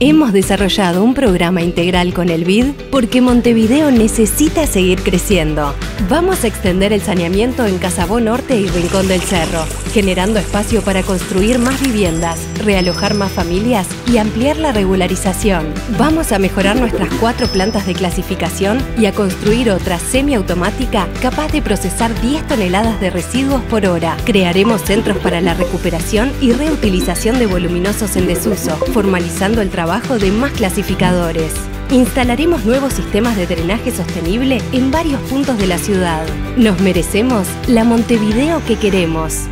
Hemos desarrollado un programa integral con el BID porque Montevideo necesita seguir creciendo. Vamos a extender el saneamiento en Casabó Norte y Rincón del Cerro, generando espacio para construir más viviendas, realojar más familias y ampliar la regularización. Vamos a mejorar nuestras cuatro plantas de clasificación y a construir otra semiautomática capaz de procesar 10 toneladas de residuos por hora. Crearemos centros para la recuperación y reutilización de voluminosos en desuso, formalizando el trabajo de más clasificadores. Instalaremos nuevos sistemas de drenaje sostenible en varios puntos de la ciudad. Nos merecemos la Montevideo que queremos.